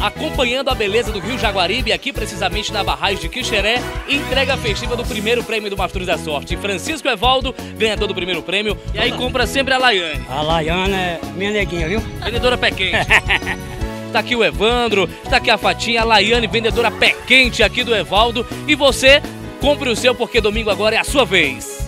acompanhando a beleza do Rio Jaguaribe, aqui precisamente na barragem de Quixeré, entrega festiva do primeiro prêmio do Mastros da Sorte. Francisco Evaldo, ganhador do primeiro prêmio, e aí compra sempre a Laiane. A Laiane é minha neguinha, viu? Vendedora pé quente. Está aqui o Evandro, está aqui a Fatinha, a Laiane, vendedora pé quente aqui do Evaldo. E você, compre o seu porque domingo agora é a sua vez.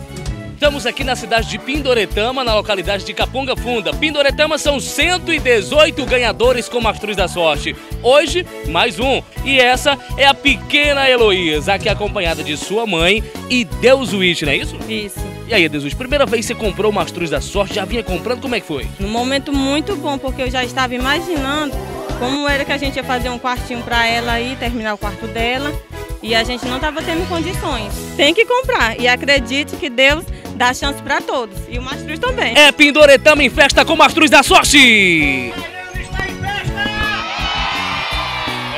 Estamos aqui na cidade de Pindoretama, na localidade de Caponga Funda. Pindoretama são 118 ganhadores com Mastruz da Sorte. Hoje, mais um. E essa é a pequena Heloísa, aqui acompanhada de sua mãe e Deus Wish, não é isso? Isso. E aí, Deus Wish, primeira vez que você comprou o Mastruz da Sorte, já vinha comprando, como é que foi? Num momento muito bom, porque eu já estava imaginando como era que a gente ia fazer um quartinho para ela aí, terminar o quarto dela. E a gente não estava tendo condições. Tem que comprar. E acredite que Deus dá chance para todos. E o Mastruz também. É Pindoretama em festa com Mastruz da Sorte!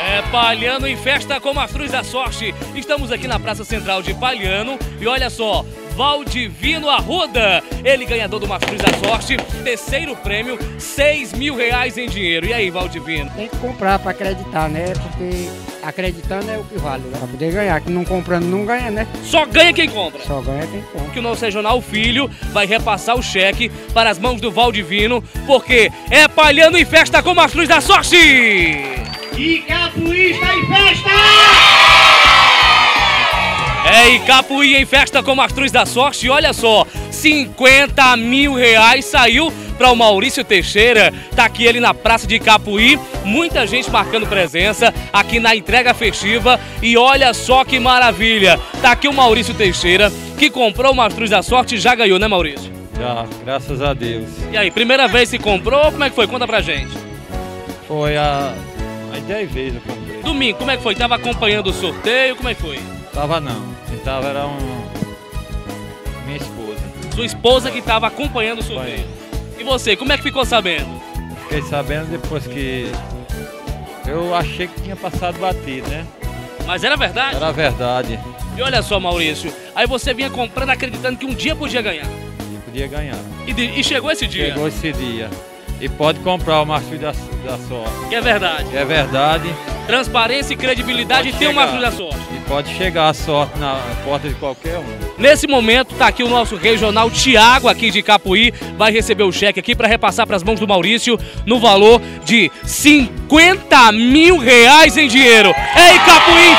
É Palhano em festa com Mastruz da Sorte. Estamos aqui na Praça Central de Palhano e olha só, Valdivino Arruda, ele ganhador do Mastruz da Sorte, terceiro prêmio, 6 mil reais em dinheiro. E aí, Valdivino? Tem que comprar para acreditar, né? Porque acreditando é o que vale, né? Pra poder ganhar, que não comprando não ganha, né? Só ganha quem compra. Só ganha quem compra. Que o nosso regional Filho vai repassar o cheque para as mãos do Valdivino, porque é Palhano em festa com Mastruz da Sorte! E Capuí está em festa! É, e Capuí em festa com Mastruz da Sorte, olha só, 50 mil reais saiu para o Maurício Teixeira, tá aqui ele na Praça de Capuí, muita gente marcando presença aqui na entrega festiva e olha só que maravilha, tá aqui o Maurício Teixeira, que comprou o Mastruz da Sorte e já ganhou, né Maurício? Já, graças a Deus. E aí, primeira vez que comprou, como é que foi? Conta pra gente. Foi a. As 10 vezes eu comprei. Domingo, como é que foi? Tava acompanhando o sorteio, como é que foi? Tava não. Quem tava era um. Minha esposa. Sua esposa que tava acompanhando o sorteio. E você, como é que ficou sabendo? Fiquei sabendo depois que. Eu achei que tinha passado batido, né? Mas era verdade? Era verdade. E olha só, Maurício, aí você vinha comprando acreditando que um dia podia ganhar. E podia ganhar. E, de- e chegou esse dia. Chegou esse dia. E pode comprar o Mastruz da, da Sorte. Que é verdade. É verdade. Transparência e credibilidade Pode tem uma chegar. da sorte. E pode chegar a sorte na porta de qualquer um. Nesse momento, tá aqui o nosso regional Tiago, aqui de Capuí, vai receber o cheque aqui para repassar para as mãos do Maurício no valor de 50 mil reais em dinheiro. Ei, Capuí, em